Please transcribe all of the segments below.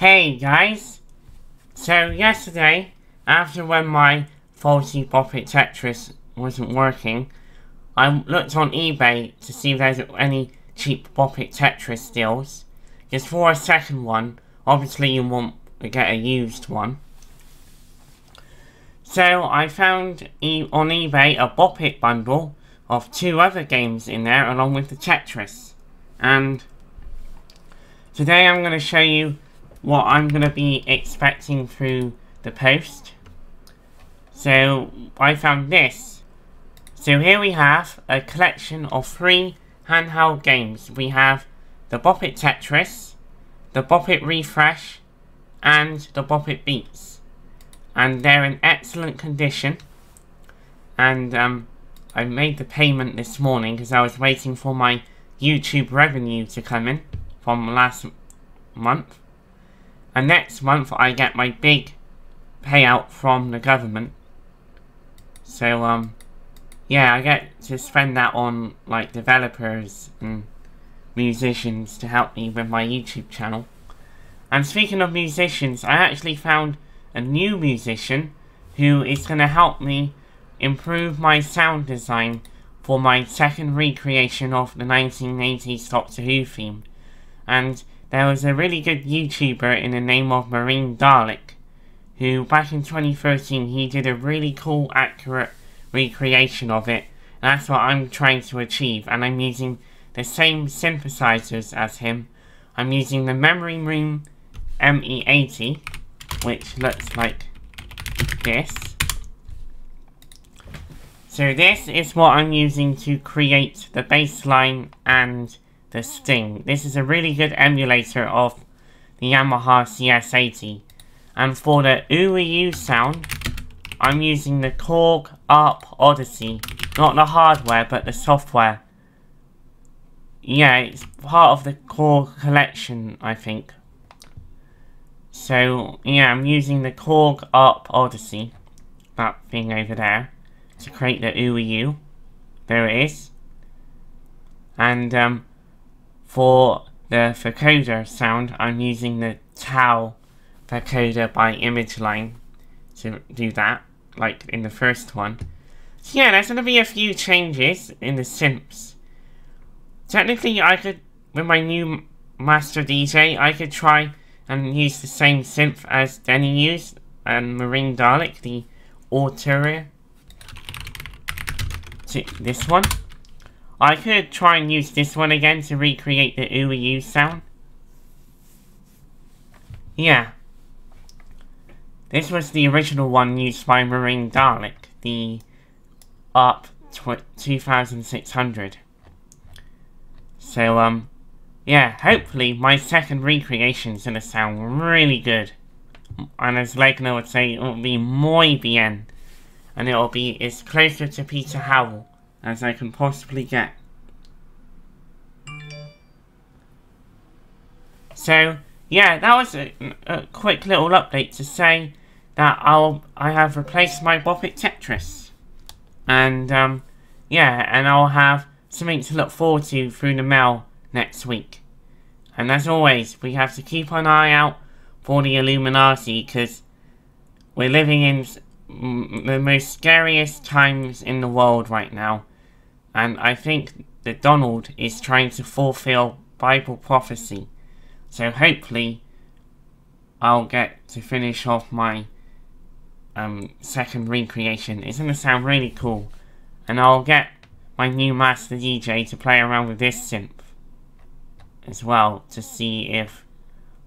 Hey guys! So yesterday, after when my faulty Bop It Tetris wasn't working, I looked on eBay to see if there's any cheap Bop It Tetris deals. Just for a second one, obviously you want to get a used one. So I found e on eBay a Bop It bundle of two other games in there along with the Tetris. And today I'm going to show you what I'm going to be expecting through the post. So I found this. So here we have a collection of three handheld games. We have the Bop It Tetris, the Bop It Refresh, and the Bop It Beats. And they're in excellent condition. And um, I made the payment this morning because I was waiting for my YouTube revenue to come in from last month. And next month I get my big payout from the government. So, um, yeah, I get to spend that on, like, developers and musicians to help me with my YouTube channel. And speaking of musicians, I actually found a new musician who is going to help me improve my sound design for my second recreation of the 1980s Doctor Who theme. And there was a really good YouTuber in the name of Marine Dalek, who back in 2013 he did a really cool accurate recreation of it. And that's what I'm trying to achieve and I'm using the same synthesizers as him. I'm using the Memory Room ME80 which looks like this. So this is what I'm using to create the bassline and the sting. This is a really good emulator of the Yamaha CS80. And for the UEU sound, I'm using the Korg ARP Odyssey. Not the hardware, but the software. Yeah, it's part of the Korg collection, I think. So, yeah, I'm using the Korg ARP Odyssey. That thing over there. To create the UEU. There it is. And, um, for the vocoder sound, I'm using the Tau vocoder by ImageLine to do that, like in the first one. So yeah, there's going to be a few changes in the synths. Technically, I could, with my new Master DJ, I could try and use the same synth as Denny used, and Marine Dalek, the Arturia. This one. I could try and use this one again to recreate the UEU sound. Yeah. This was the original one used by Marine Dalek, the ARP 2600. So, um, yeah, hopefully my second recreation is going to sound really good. And as Legner would say, it will be muy bien. And it will be as closer to Peter Howell as I can possibly get. So, yeah, that was a, a, quick little update to say that I'll I have replaced my Bop It Tetris. And, um, yeah, and I'll have something to look forward to through the mail next week. And as always, we have to keep an eye out for the Illuminati because we're living in the most scariest times in the world right now. And I think that Donald is trying to fulfill Bible prophecy. So hopefully I'll get to finish off my um, second recreation. It's going to sound really cool. And I'll get my new master DJ to play around with this synth as well to see if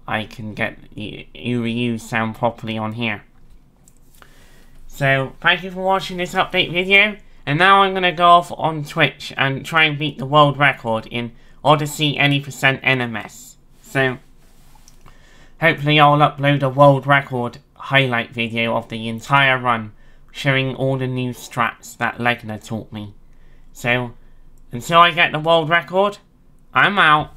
I can get UEU sound properly on here. So, thank you for watching this update video. And now I'm going to go off on Twitch and try and beat the world record in Odyssey Any Percent NMS. So, hopefully I'll upload a world record highlight video of the entire run, showing all the new strats that Legner taught me. So, until I get the world record, I'm out.